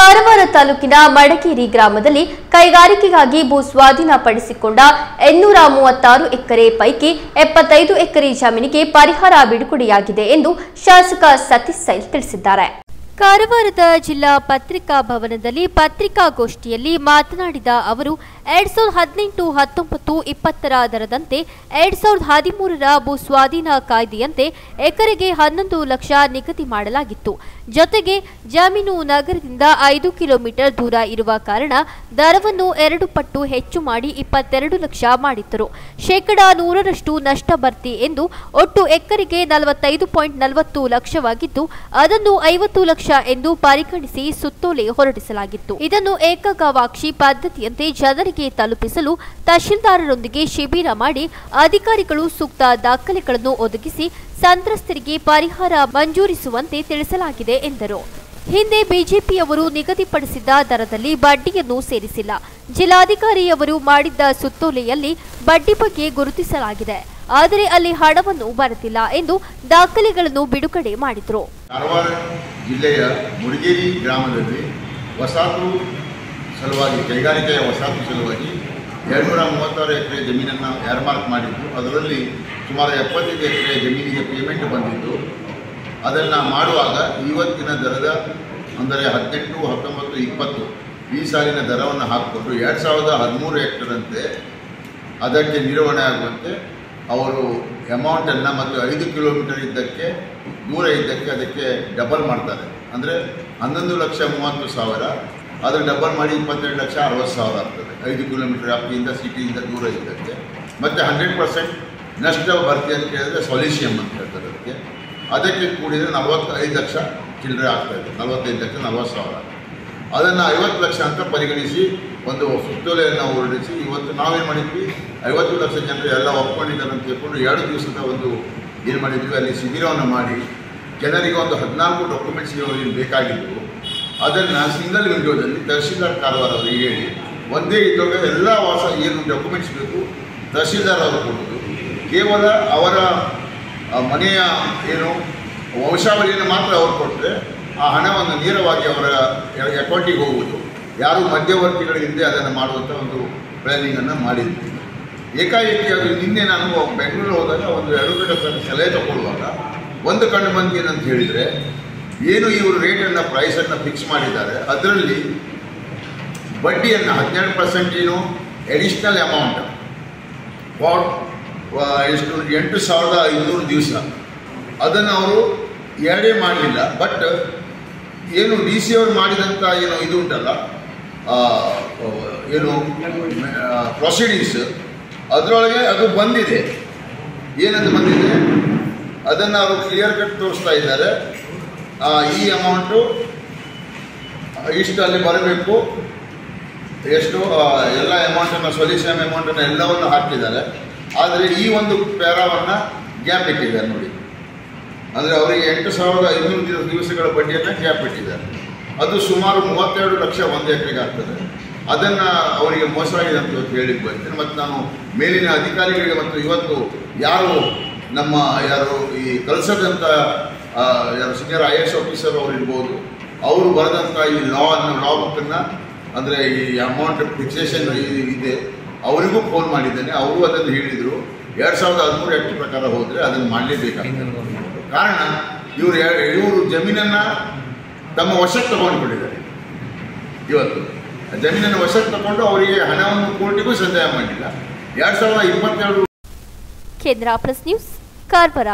ಕಾರವಾರ ತಾಲೂಕಿನ ಮಡಕೇರಿ ಗ್ರಾಮದಲ್ಲಿ ಕೈಗಾರಿಕೆಗಾಗಿ ಭೂ ಸ್ವಾಧೀನಪಡಿಸಿಕೊಂಡ ಎನ್ನೂರ ಮೂವತ್ತಾರು ಎಕರೆ ಪೈಕಿ ಎಪ್ಪತ್ತೈದು ಎಕರೆ ಜಮೀನಿಗೆ ಪರಿಹಾರ ಬಿಡುಗಡೆಯಾಗಿದೆ ಎಂದು ಶಾಸಕ ಸತೀಶ್ ಸೈಲ್ ತಿಳಿಸಿದ್ದಾರೆ. ಕಾರವಾರದ ಜಿಲ್ಲಾ ಪತ್ರಿಕಾ ಭವನದಲ್ಲಿ ಪತ್ರಿಕಾಗೋಷ್ಠಿಯಲ್ಲಿ ಮಾತನಾಡಿದ ಅವರು ಎರಡ್ ಸಾವಿರದ ಹದಿನೆಂಟು ಹತ್ತೊಂಬತ್ತು ಇಪ್ಪತ್ತರ ದರದಂತೆ ಎರಡ್ ಸಾವಿರದ ಹದಿಮೂರರ ಭೂ ಸ್ವಾಧೀನ ಕಾಯ್ದೆಯಂತೆ ಎಕರೆಗೆ ಹನ್ನೊಂದು ಲಕ್ಷ ನಿಗದಿ ಮಾಡಲಾಗಿತ್ತು. ಜೊತೆಗೆ ಜಮೀನು ನಗರದಿಂದ ಐದು ಕಿಲೋಮೀಟರ್ ದೂರ ಇರುವ ಕಾರಣ ದರವನ್ನು ಎರಡು ಪಟ್ಟು ಹೆಚ್ಚು ಮಾಡಿ ಇಪ್ಪತ್ತೆರಡು ಲಕ್ಷ ಮಾಡಿದ್ದರು. ಶೇಕಡಾ ನೂರರಷ್ಟು ನಷ್ಟ ಭರ್ತಿ ಎಂದು ಒಟ್ಟು ಎಕರೆಗೆ ನಲವತ್ತೈದು ಪಾಯಿಂಟ್ ನಲವತ್ತು ಲಕ್ಷವಾಗಿದ್ದು, ಅದನ್ನು ಐವತ್ತು ಲಕ್ಷ ಎಂದು ಪರಿಗಣಿಸಿ ಸುತ್ತೋಲೆ ಹೊರಡಿಸಲಾಗಿತ್ತು. ಇದನ್ನು ಏಕಗವಾಕ್ಷಿ ಪದ್ಧತಿಯಂತೆ ಜನರಿಗೆ ತಲುಪಿಸಲು ತಹಶೀಲ್ದಾರರೊಂದಿಗೆ ಶಿಬಿರ ಮಾಡಿ ಅಧಿಕಾರಿಗಳು ಸೂಕ್ತ ದಾಖಲೆಗಳನ್ನು ಒದಗಿಸಿ ಸಂತ್ರಸ್ತರಿಗೆ ಪರಿಹಾರ ಮಂಜೂರಿಸುವಂತೆ ತಿಳಿಸಲಾಗಿದೆ ಎಂದರು. ಹಿಂದೆ ಬಿಜೆಪಿಯವರು ನಿಗದಿಪಡಿಸಿದ ದರದಲ್ಲಿ ಬಡ್ಡಿಯನ್ನು ಸೇರಿಸಿಲ್ಲ. ಜಿಲ್ಲಾಧಿಕಾರಿಯವರು ಮಾಡಿದ್ದ ಸುತ್ತೋಲೆಯಲ್ಲಿ ಬಡ್ಡಿ ಬಗ್ಗೆ ಗುರುತಿಸಲಾಗಿದೆ. ಆದರೆ ಅಲ್ಲಿ ಹಣವನ್ನು ಬರೆದಿಲ್ಲ ಎಂದು ದಾಖಲೆಗಳನ್ನು ಬಿಡುಗಡೆ ಮಾಡಿದರು. ಕಾರವಾರ ಜಿಲ್ಲೆಯ ಮುಡಿಗೇರಿ ಗ್ರಾಮದಲ್ಲಿ ವಸಾಹತು ಸಲುವಾಗಿ ಕೈಗಾರಿಕೆಯ ವಸಾಹತು ಸಲುವಾಗಿ ಎರಡುನೂರ ಮೂವತ್ತಾರು ಎಕರೆ ಜಮೀನನ್ನು ಏರ್ಮಾರ್ಕ್ ಮಾಡಿದ್ದು. ಅದರಲ್ಲಿ ಸುಮಾರು ಎಪ್ಪತ್ತೈದು ಎಕರೆ ಜಮೀನಿಗೆ ಪೇಮೆಂಟ್ ಬಂದಿದ್ದು. ಅದನ್ನು ಮಾಡುವಾಗ ಇವತ್ತಿನ ದರದ ಅಂದರೆ ಹದಿನೆಂಟು, ಹತ್ತೊಂಬತ್ತು, ಇಪ್ಪತ್ತು ಈ ಸಾಲಿನ ದರವನ್ನು ಹಾಕಿಕೊಂಡು ಎರಡು ಸಾವಿರದ ಹದಿಮೂರು ಹೆಕ್ಟರಂತೆ ಅದಕ್ಕೆ ನಿರ್ವಹಣೆ ಆಗುವಂತೆ ಅವರು ಅಮೌಂಟನ್ನು ಮತ್ತು ಐದು ಕಿಲೋಮೀಟರ್ ಇದ್ದಕ್ಕೆ, ದೂರ ಇದ್ದಕ್ಕೆ ಅದಕ್ಕೆ ಡಬಲ್ ಮಾಡ್ತಾರೆ. ಅಂದರೆ ಹನ್ನೊಂದು ಲಕ್ಷ ಮೂವತ್ತು ಸಾವಿರ ಅದ್ರ ಡಬಲ್ ಮಾಡಿ ಇಪ್ಪತ್ತೆರಡು ಲಕ್ಷ ಅರವತ್ತು ಸಾವಿರ ಆಗ್ತದೆ. ಐದು ಕಿಲೋಮೀಟರ್ ವ್ಯಾಪ್ತಿಯಿಂದ, ಸಿಟಿಯಿಂದ ದೂರ ಇದ್ದಕ್ಕೆ ಮತ್ತು ಹಂಡ್ರೆಡ್ ಪರ್ಸೆಂಟ್ ನಷ್ಟ ಭರ್ತಿ ಅಂತ ಕೇಳಿದ್ರೆ ಸೊಲ್ಯೂಷಿಯಮ್ ಅಂತ ಹೇಳ್ತಾರೆ ಅದಕ್ಕೆ. ಅದಕ್ಕೆ ಕೂಡಿದರೆ ನಲವತ್ತೈದು ಲಕ್ಷ ಚಿಲ್ಲರೆ ಆಗ್ತಾಯಿದೆ ನಲವತ್ತೈದು ಲಕ್ಷ, ನಲವತ್ತು ಸಾವಿರ. ಅದನ್ನು ಐವತ್ತು ಲಕ್ಷ ಅಂತ ಪರಿಗಣಿಸಿ ಒಂದು ಸುತ್ತೋಲೆಯನ್ನು ಹೊರಡಿಸಿ ಇವತ್ತು ನಾವೇನು ಮಾಡಿದ್ವಿ? ಐವತ್ತು ಲಕ್ಷ ಜನರು ಎಲ್ಲ ಒಪ್ಕೊಂಡಿದ್ದಾರೆ ಅಂತ ತಿಳ್ಕೊಂಡು ಎರಡು ದಿವಸದ ಒಂದು ಏನು ಮಾಡಿದ್ವಿ? ಅಲ್ಲಿ ಶಿಬಿರವನ್ನು ಮಾಡಿ ಜನರಿಗೆ ಒಂದು ಹದಿನಾಲ್ಕು ಡಾಕ್ಯುಮೆಂಟ್ಸ್ ಏನು ಬೇಕಾಗಿದ್ದು ಅದನ್ನು ಸಿಂಗಲ್ ವಿಂಡೋದಲ್ಲಿ ತಹಶೀಲ್ದಾರ್ ಕಾರವಾರ ಅವರಿಗೆ ಹೇಳಿ, ಒಂದೇ ಇದ್ದಾಗ ಎಲ್ಲ ವಾಸ ಏನು ಡಾಕ್ಯುಮೆಂಟ್ಸ್ ಬೇಕು, ತಹಶೀಲ್ದಾರ್ ಅವರು ಕೊಡೋದು. ಕೇವಲ ಅವರ ಮನೆಯ ಏನು ವಂಶಾವಳಿಯನ್ನು ಮಾತ್ರ ಅವರು ಕೊಟ್ಟರೆ ಆ ಹಣವನ್ನು ನೇರವಾಗಿ ಅವರ ಅಕೌಂಟಿಗೆ ಹೋಗುವುದು. ಯಾರು ಮಧ್ಯವರ್ತಿಗಳ ಹಿಂದೆ ಅದನ್ನು ಮಾಡುವಂಥ ಒಂದು ಪ್ಲ್ಯಾನಿಂಗನ್ನು ಮಾಡಿದ್ವಿ ಏಕಾಏಕಿ ಅದು ನಿನ್ನೆ ನಾನು ಬೆಂಗಳೂರು ಹೋದಾಗ ಒಂದು ಎರಡು ಗಂಟೆ ಸಲಹೆ ತಗೊಳ್ಳುವಾಗ ಒಂದು ಕಂಡು ಬಂದು ಏನಂತ ಹೇಳಿದರೆ ಏನು ಇವರು ರೇಟನ್ನು ಪ್ರೈಸನ್ನು ಫಿಕ್ಸ್ ಮಾಡಿದ್ದಾರೆ, ಅದರಲ್ಲಿ ಬಡ್ಡಿಯನ್ನು ಹದಿನೆಂಟು ಪರ್ಸೆಂಟ್ ಏನು ಎಡಿಷ್ನಲ್ ಅಮೌಂಟ್ ಫಾರ್ ಎಷ್ಟು, ಎಂಟು ಸಾವಿರದ ಐನೂರು ದಿವಸ. ಅದನ್ನು ಅವರು ಎರಡೇ ಮಾಡಲಿಲ್ಲ ಬಟ್ ಏನು ಡಿ ಸಿ ಅವರು ಮಾಡಿದಂಥ ಏನು ಇದು ಉಂಟಲ್ಲ ಏನು ಪ್ರೊಸೀಡಿಂಗ್ಸ್ ಅದರೊಳಗೆ ಅದು ಬಂದಿದೆ. ಏನಂತ ಬಂದಿದೆ? ಅದನ್ನು ಅವರು ಕ್ಲಿಯರ್ ಕಟ್ ತೋರಿಸ್ತಾ ಇದ್ದಾರೆ. ಈ ಅಮೌಂಟು ಇಷ್ಟು ಅಲ್ಲಿ ಬರಬೇಕು. ಎಷ್ಟು ಎಲ್ಲ ಅಮೌಂಟನ್ನು, ಸೊಲ್ಯೂಷನ್ ಅಮೌಂಟನ್ನು ಎಲ್ಲವನ್ನು ಹಾಕಿದ್ದಾರೆ. ಆದರೆ ಈ ಒಂದು ಪ್ಯಾರಾವನ್ನು ಗ್ಯಾಪ್ ಇಟ್ಟಿದ್ದಾರೆ ನೋಡಿ. ಅಂದರೆ ಅವರಿಗೆ ಎಂಟು ಸಾವಿರದ ಐನೂರು ದಿವಸಗಳ ಬಡ್ಡಿಯನ್ನು ಗ್ಯಾಪ್ ಇಟ್ಟಿದ್ದಾರೆ. ಅದು ಸುಮಾರು ಮೂವತ್ತೆರಡು ಲಕ್ಷ ಒಂದು ಎಕರೆಗೆ ಆಗ್ತದೆ. ಅದನ್ನು ಅವರಿಗೆ ಮೋಸ ಆಗಿದೆ ಅಂತ ಇವತ್ತು ಹೇಳಿಕ್ಕೆ ಬರ್ತೇನೆ ಮತ್ತು ನಾನು ಮೇಲಿನ ಅಧಿಕಾರಿಗಳಿಗೆ ಮತ್ತು ಇವತ್ತು ಯಾರು ನಮ್ಮ, ಯಾರು ಈ ಕಲಿಸದಂಥ ಸೀನಿಯರ್ ಐ ಎಸ್ ಆಫೀಸರ್ ಅವರು ಇರ್ಬೋದು. ಅವರು ಬರೆದಂಥ ಈ ಲಾ ಅನ್ನೋ ಲಾ ಬುಕ್ಕನ್ನು ಅಂದರೆ ಈ ಅಮೌಂಟ್ ಫಿಕ್ಸೇಷನ್ ಇದೆ. ಅವರಿಗೂ ಫೋನ್ ಮಾಡಿದ್ದೇನೆ. ಅವರು ಅದನ್ನು ಹೇಳಿದರು. ಎರಡು ಸಾವಿರದ ಹದಿಮೂರು ಆ್ಯಕ್ಟ್ ಪ್ರಕಾರ ಹೋದರೆ ಅದನ್ನು ಮಾಡಲೇಬೇಕಾಗ್ತದೆ. ಕಾರಣ, ಇವರು ಇವರು ಜಮೀನನ್ನು ತಮ್ಮ ವಶಕ್ಕೆ ತಗೊಂಡ್ಬಿಟ್ಟಿದ್ದಾರೆ ಇವತ್ತು. ಜಮೀನನ್ನು ವಶಕ್ಕೆ ತಗೊಂಡು ಅವರಿಗೆ ಹಣವನ್ನು ಕೋರ್ಟಿಗೂ ಸಂದಾಯ ಮಾಡಿಲ್ಲ. ಎರಡು ಸಾವಿರದ ಇಪ್ಪತ್ತೆರಡು ಕೇಂದ್ರ ಪ್ರೆಸ್ ನ್ಯೂಸ್ ಕಾರವಾರ